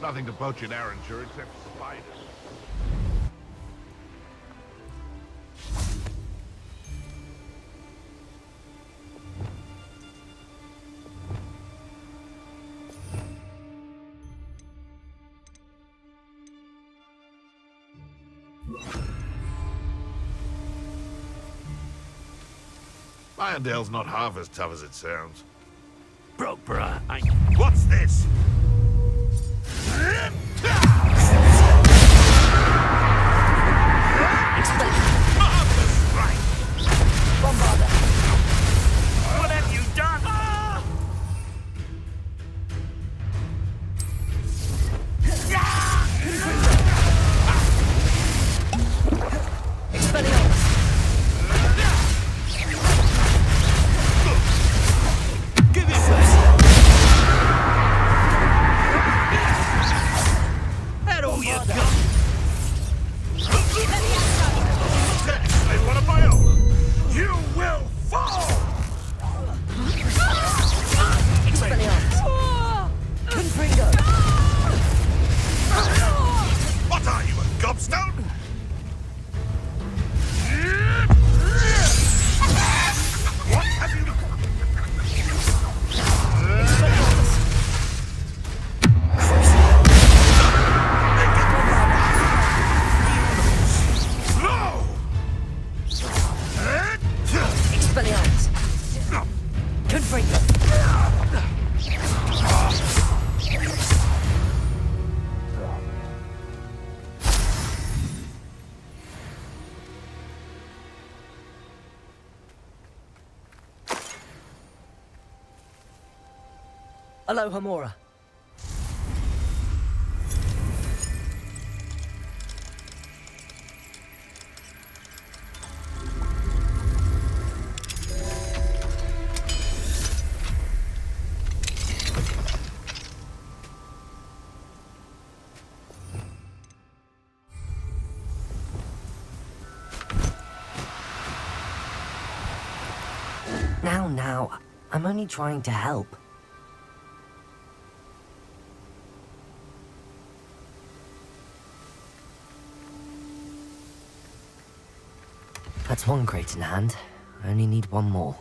Nothing to poach in Arranshire except spiders. Irondale's not half as tough as it sounds. Brokebrah, I... What's this? That all Hello, Hamora. Now, now, I'm only trying to help. That's one crate in hand. I only need one more.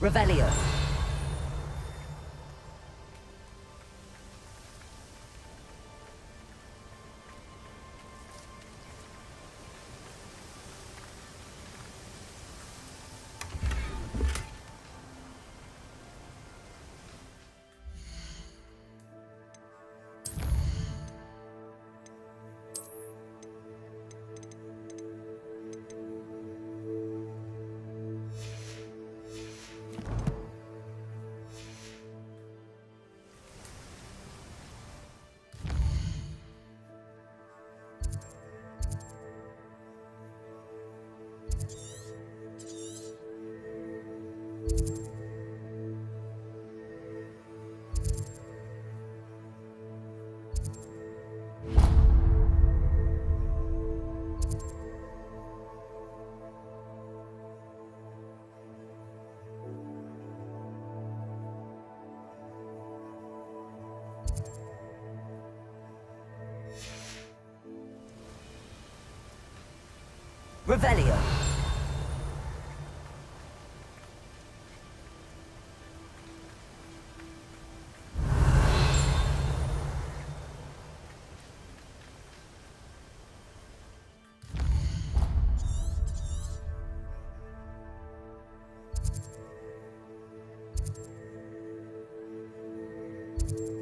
Revelio. Revelio. you